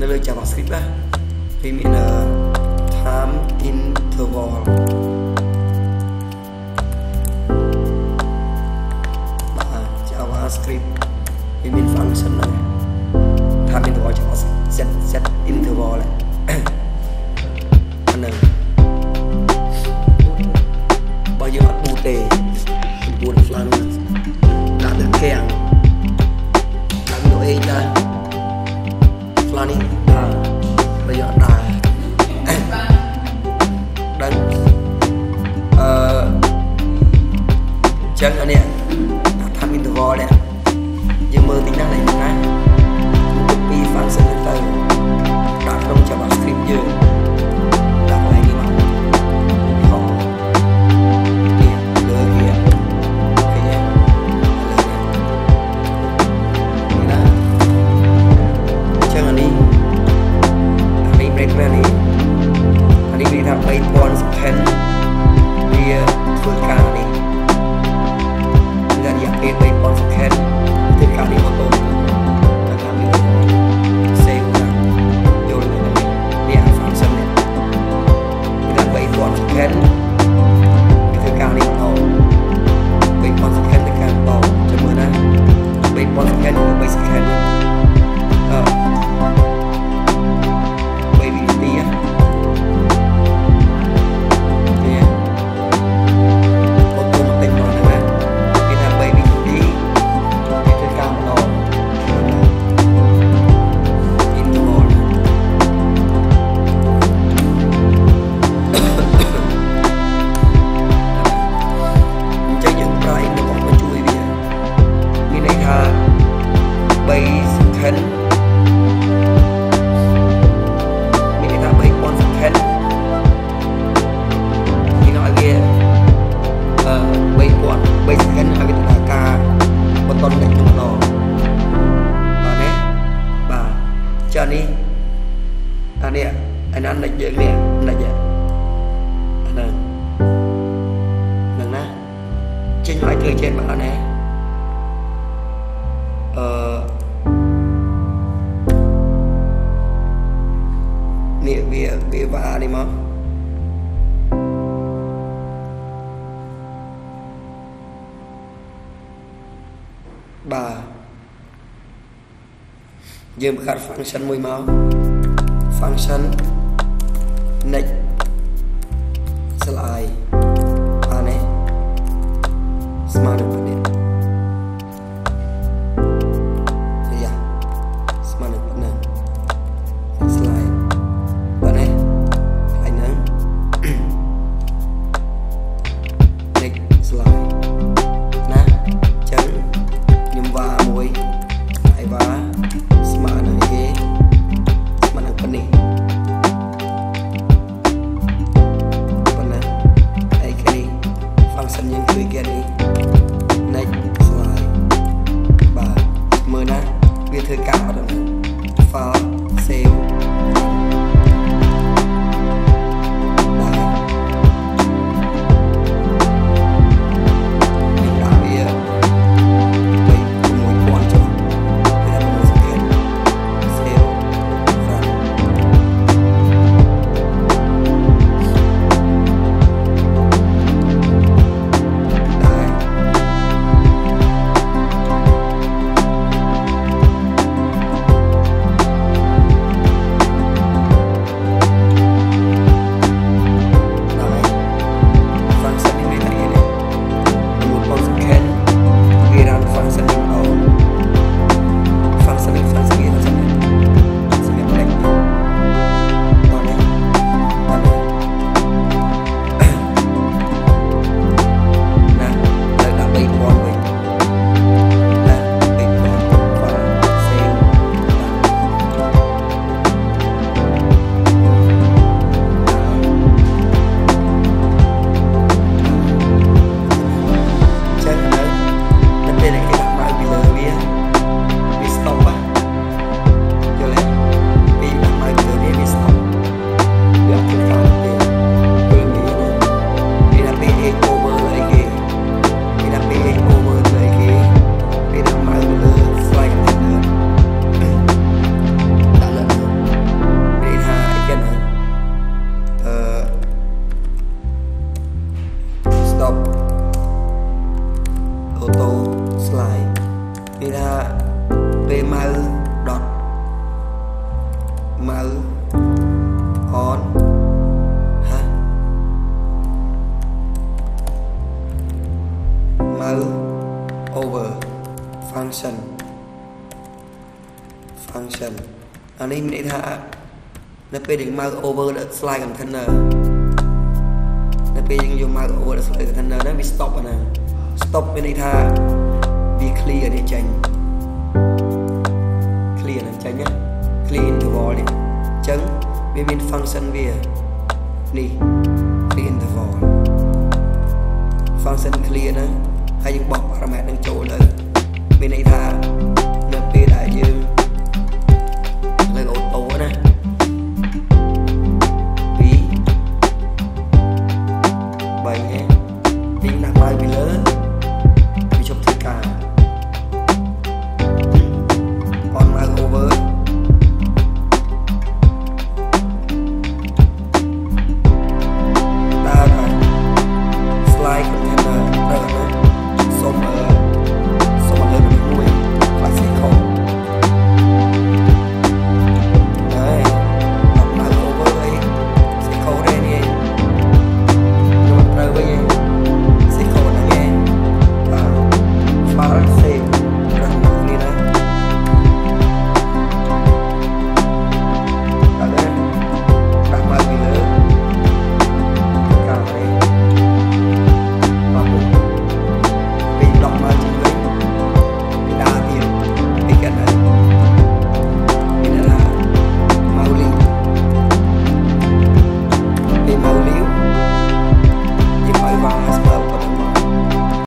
នៅលើ JavaScript ណាវាមាន time interval បាទ JavaScript វាមាន function ហ្នឹង time interval JavaScript set set interval ហ្នឹងបើយើងអត់ប៊ូទេ ចឹងអានេះថាមាន interval នេះយើងមើលតិចណាស់នេះណាពី function ទៅដាក់ក្នុង JavaScript យើងដាក់កន្លែងនេះមកខំនេះលើវាឃើញទេលើនេះណាចឹងអានេះអានេះ break មែននេះអានេះវាថា3000 second វាធ្វើការនេះ ធ្វើ 3 second មានន័យថា3000 second យើងឲ្យវាអឺ3000 3 second ហើយវាដំណើរការបន្តលេខម្ដងបាទណាបាទចានេះអានេះអានេះនិចយើងនេះនិចអាហ្នឹងហ្នឹងណាចេញឲ្យធ្វើចេះបាទណា បាទយើងបង្កើត function មួយមក function next slide នេះថាពេលម៉ៅ dot ម៉ៅ on ហាម៉ៅ over function function អានេះមានន័យថានៅពេលដែលម៉ៅ over ដល់ slide container នៅពេលយើងយកម៉ៅ over ដល់ slide container ហ្នឹងវា stop អាហ្នឹង stop មានន័យថា វា clear នេះចេញ clear ហ្នឹងចេញណា clear interval នេះអញ្ចឹងវាមាន function វានេះ clear interval function clear ហ្នឹងហើយយើងបោះ parameter នឹងចូលទៅមានន័យថា